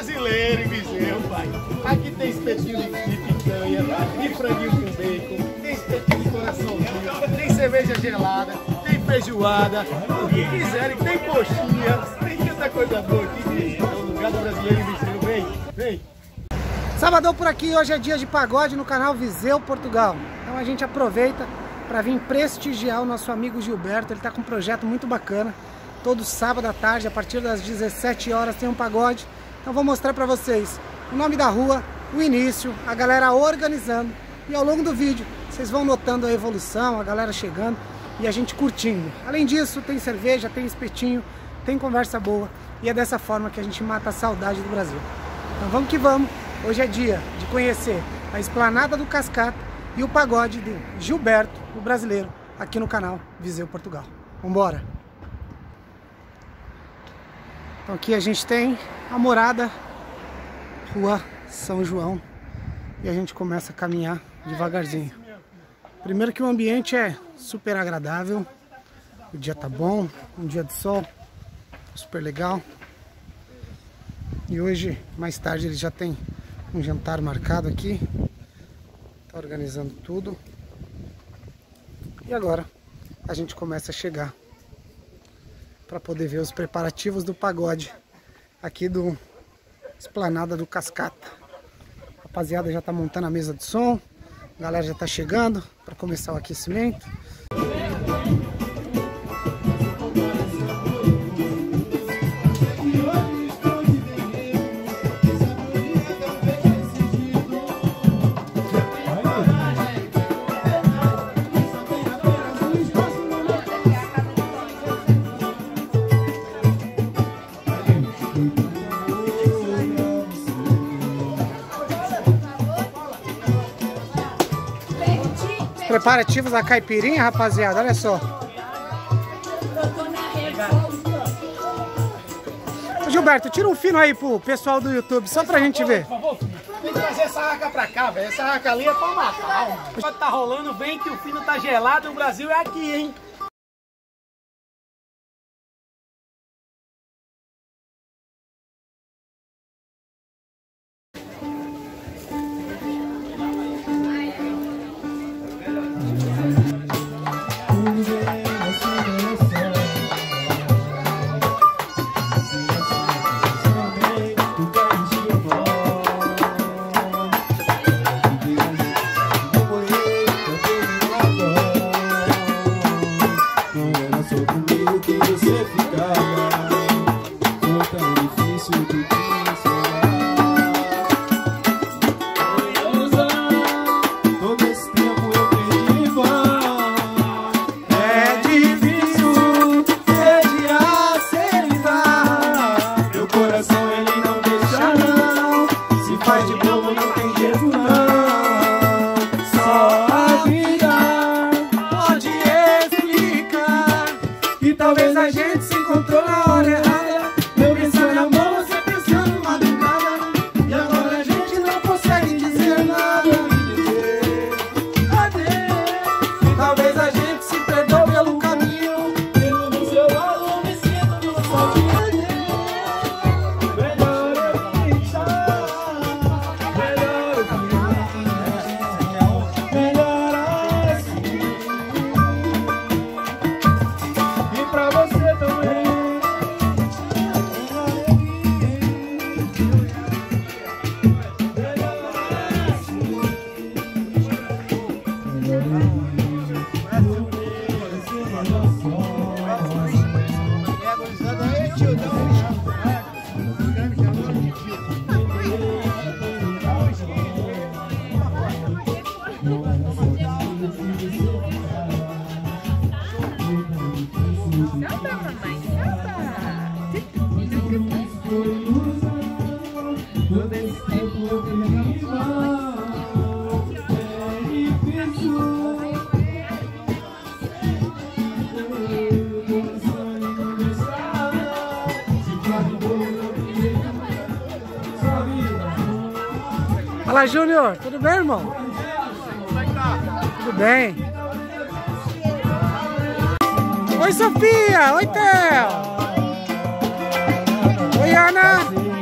brasileiro em Viseu, pai. Aqui tem espetinho de, de picanha, de franguinho com bacon, tem espetinho de coraçãozinho, tem cerveja gelada, tem feijoada, o que quiserem, tem coxinha, tem tanta coisa boa aqui. É o lugar do brasileiro em Viseu, vem, vem. Sabadão por aqui, hoje é dia de pagode no canal Viseu Portugal. Então a gente aproveita para vir prestigiar o nosso amigo Gilberto. Ele está com um projeto muito bacana. Todo sábado à tarde, a partir das 17 horas, tem um pagode. Então vou mostrar para vocês o nome da rua, o início, a galera organizando. E ao longo do vídeo, vocês vão notando a evolução, a galera chegando e a gente curtindo. Além disso, tem cerveja, tem espetinho, tem conversa boa. E é dessa forma que a gente mata a saudade do Brasil. Então vamos que vamos. Hoje é dia de conhecer a Esplanada do Cascata e o pagode de Gilberto, o brasileiro, aqui no canal Viseu Portugal. Vambora! Então aqui a gente tem a morada, Rua São João, e a gente começa a caminhar devagarzinho. Primeiro que o ambiente é super agradável, o dia tá bom, um dia de sol, super legal. E hoje, mais tarde, ele já tem um jantar marcado aqui. Tá organizando tudo. E agora a gente começa a chegar para poder ver os preparativos do pagode aqui do Esplanada do Cascata. A rapaziada já tá montando a mesa de som, a galera já tá chegando para começar o aquecimento. Preparativos da caipirinha, rapaziada, olha só. Gilberto, tira um fino aí pro pessoal do YouTube, só pra gente ver. Vem trazer essa raca pra cá, velho. Essa raca ali é pra matar, mano. Tá rolando, vem que o fino tá gelado, o Brasil é aqui, hein? Gente Júnior, tudo bem, irmão? Como é que tá? Tudo bem? Oi, Sofia! Oi, Theo! Oi, Ana!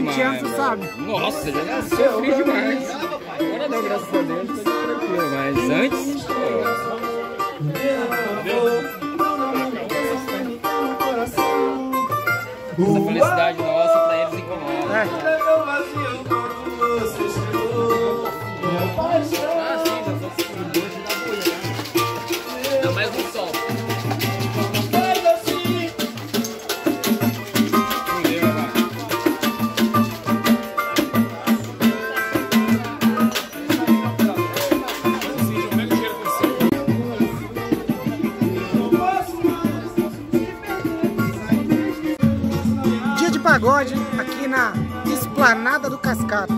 demais. Tinha, sabe? Nossa, já sofri demais. Agora não, graças a Deus, tá tô tranquilo, mas antes. Essa felicidade nossa pra eles incomoda. É. pagode aqui na Esplanada do Cascata.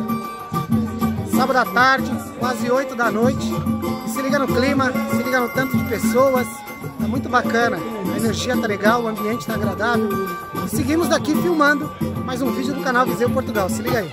Sábado à tarde, quase 8 da noite. Se liga no clima, se liga no tanto de pessoas. Tá muito bacana. A energia tá legal, o ambiente tá agradável. E seguimos daqui filmando mais um vídeo do canal Viseu Portugal. Se liga aí.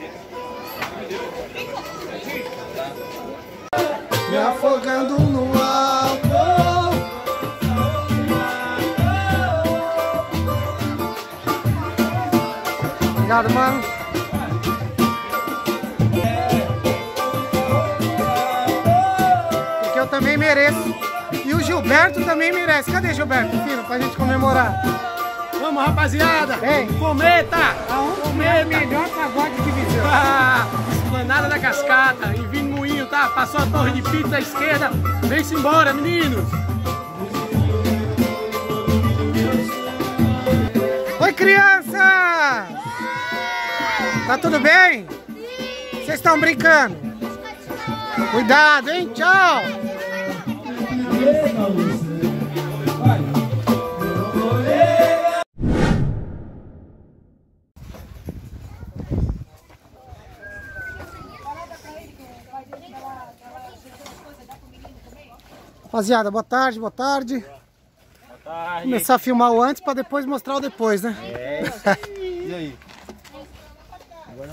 Obrigado, mano. Porque eu também mereço. E o Gilberto também merece. Cadê Gilberto, filho, pra gente comemorar? Vamos, rapaziada! Vem. Cometa! É o melhor pagode de Viseu. Ah, Esplanada da Cascata, em Vinho Moinho, tá? Passou a torre de pizza à esquerda. Vem-se embora, meninos! Oi, crianças! Tá tudo bem? Vocês estão brincando? Cuidado, hein? Tchau! Rapaziada, boa tarde, boa tarde. Começar a filmar o antes para depois mostrar o depois, né? E aí?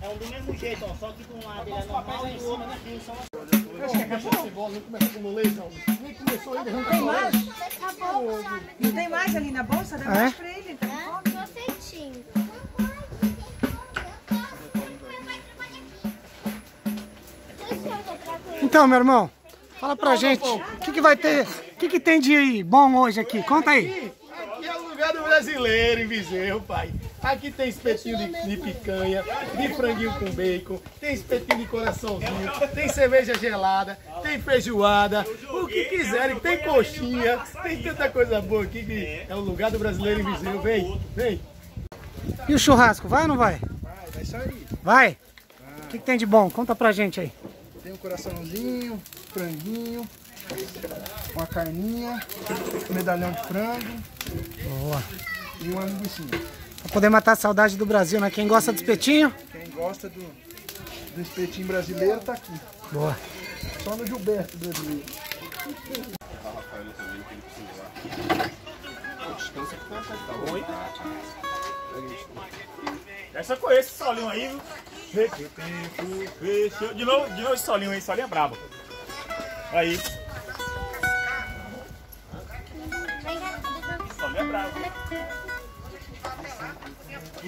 É um do mesmo jeito, ó, só que de um lado ele é normal e do outro aqui são Acho que acabou essa bola, não começou com o leite, não. Nem começou ainda, não tem mais. Não tem mais ali na bolsa? Dá Ah, é? mais pra ele. Tá bom? Então, meu irmão, fala pra gente, o que, que vai ter, o que, que tem de bom hoje aqui? Conta aí. Aqui é o lugar do brasileiro em Viseu, pai. Aqui tem espetinho de, de picanha, de franguinho com bacon, tem espetinho de coraçãozinho, tem cerveja gelada, tem feijoada, o que quiserem, tem coxinha, tem tanta coisa boa aqui que é o lugar do brasileiro em Viseu. Vem, vem. E o churrasco, vai ou não vai? Vai, vai sair. Vai? O que, que tem de bom? Conta pra gente aí. Tem um coraçãozinho, franguinho, uma carninha, um medalhão de frango Boa. e uma linguiça. Pra poder matar a saudade do Brasil, né? Quem gosta do espetinho? Quem gosta do, do espetinho brasileiro tá aqui. Boa. Só no Gilberto brasileiro. Essa com esse solinho aí, viu? De novo, de novo esse solinho aí, solinho é brabo. Aí. Solinho é brabo. O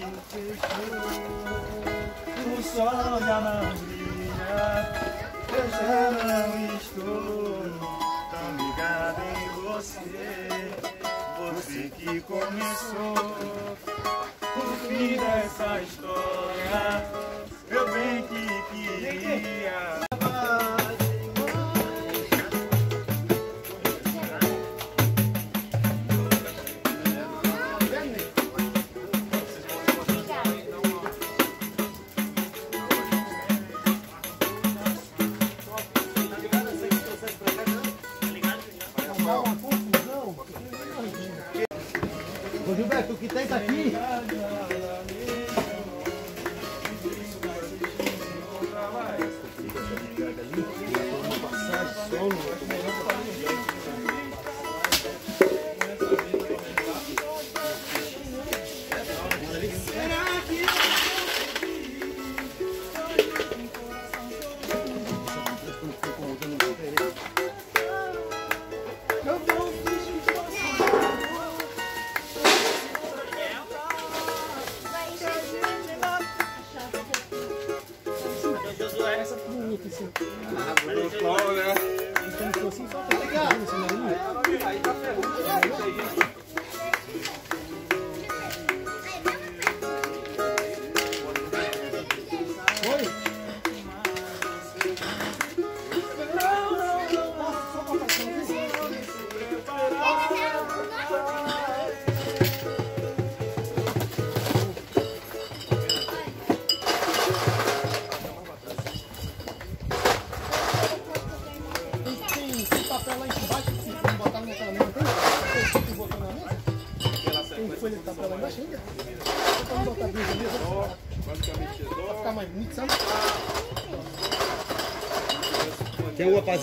sol já não brilha, eu já não estou tão ligado em você. Você que começou o fim dessa história,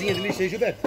sozinha, ele mexeu, Gilberto.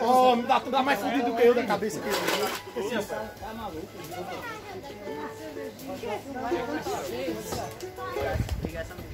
Oh, me dá, dá mais fudido do que eu da cabeça. Esse tá maluco? Obrigado,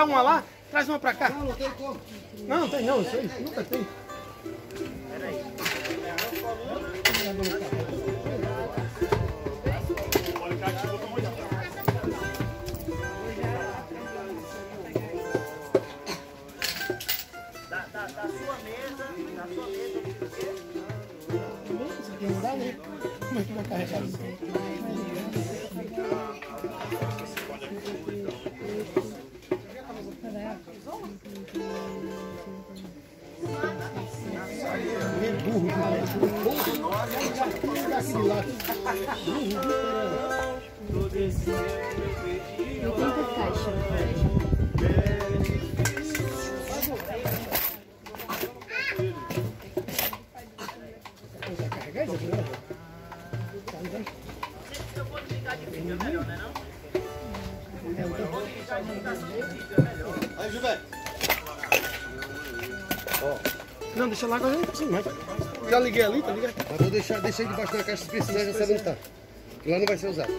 lá, uma lá, traz uma pra cá. Não, não tem como. Não, não tem não, isso aí, nunca tem. Aí, Gilberto. Não, deixa lá agora assim, mas já liguei ali, tá ligado? Mas vou deixar, deixa aí debaixo da caixa se precisar, já sabe onde tá. Lá não vai ser usado.